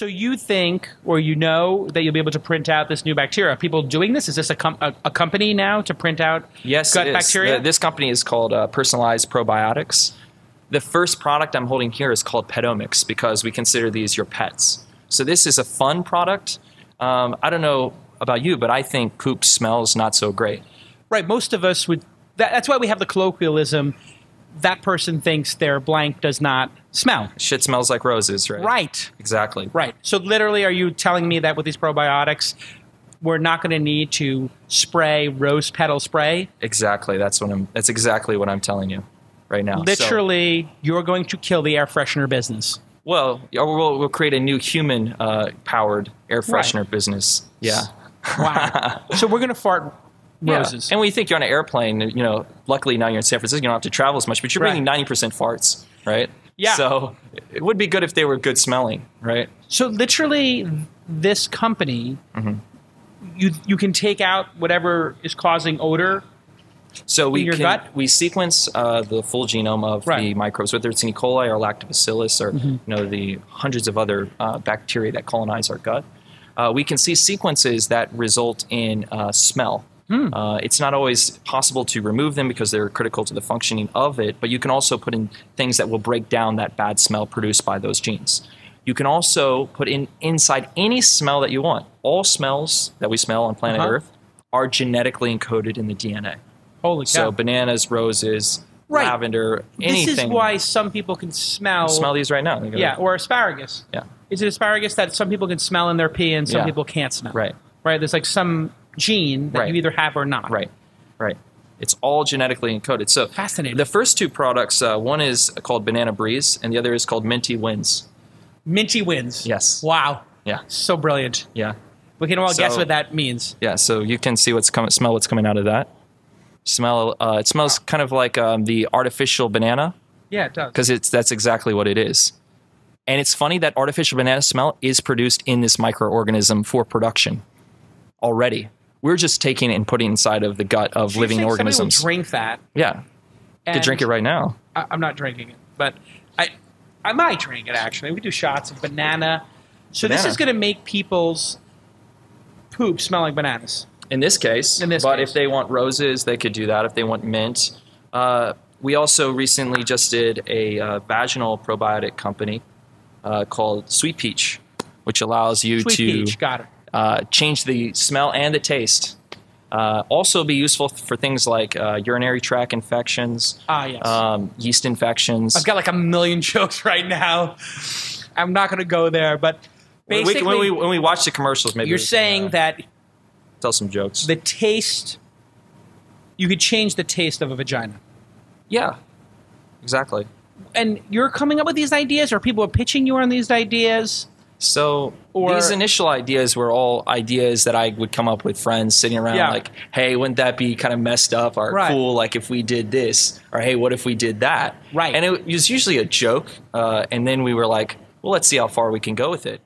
So you think, or you know, that you'll be able to print out this new bacteria? Are people doing this? Is this a, com- a, a company now to print out Yes, gut bacteria? The- this company is called uh, Personalized Probiotics. The first product I'm holding here is called Petomics because we consider these your pets. So this is a fun product. Um, I don't know about you, but I think poop smells not so great. right. Most of us would. That, that's why we have the colloquialism. That person thinks their blank does not smell. Shit smells like roses, right? Right. Exactly. Right. So literally, are you telling me that with these probiotics, we're not going to need to spray rose petal spray? Exactly. That's what I'm. That's exactly what I'm telling you right now. So- Literally, you're going to kill the air freshener business. well, we'll, we'll create a new human-powered uh, air Right. freshener business. Yeah. Wow. so we're going to fart roses. Yeah. And when you think you're on an airplane, you know, luckily now you're in San Francisco, you don't have to travel as much, but you're Right. bringing 90% farts, right? Yeah. So it would be good if they were good smelling, right? So literally, this company, Mm-hmm. you you can take out whatever is causing odor. So we your can, gut? we sequence uh, the full genome of the Right. Mm-hmm. microbes, whether it's an E. coli or lactobacillus or you know the hundreds of other uh, bacteria that colonize our gut. Uh, we can see sequences that result in uh, smell. Hmm. Uh, it's not always possible to remove them because they're critical to the functioning of it, but you can also put in things that will break down that bad smell produced by those genes. You can also put in inside any smell that you want. All smells that we smell on planet Uh-huh. Earth are genetically encoded in the DNA. Holy cow! So bananas, roses, Right. lavender, anything. this is why some people can smell. smell these right now. Yeah, or asparagus. yeah, Is it asparagus that some people can smell in their pee and some Yeah. people can't smell? right, Right. There's like some gene that Right. you either have or not. right, right. It's all genetically encoded. So Fascinating. The first two products, uh, one is called Banana Breeze, and the other is called Minty Winds. Minty wins. Yes. Wow. Yeah, So brilliant. yeah, We can all guess what that means. yeah. So you can see what's coming, smell what's coming out of that. Smell. Uh, it smells kind of like um, the artificial banana Yeah, it does. because it's that's exactly what it is. And it's funny that artificial banana smell is produced in this microorganism for production already. We're just taking it and putting it inside of the gut of living organisms. Drink that. yeah, you could drink it right now. I, I'm not drinking it, but I I might drink it actually. We do shots of banana. So this is going to make people's poop smell like bananas. In this case, In this but case. if they want roses, they could do that. If they want mint, uh, we also recently just did a uh, vaginal probiotic company uh, called Sweet Peach, which allows you to Sweet to peach, got it. Uh, change the smell and the taste. Uh, also, be useful for things like uh, urinary tract infections, Ah, yes. um, yeast infections. I've got like a million jokes right now. I'm not going to go there, but When we- basically, when, we, when we watch the commercials, maybe you're can, saying uh, that tell some jokes. the taste, you could change the taste of a vagina. yeah, exactly. And you're coming up with these ideas, or people are pitching you on these ideas? So Or- these initial ideas were all ideas that I would come up with friends sitting around, Yeah. like, "Hey, wouldn't that be kind of messed up or Right. cool? Like if we did this, or hey, what if we did that?" Right. And it was usually a joke, uh, and then we were like, "Well, let's see how far we can go with it."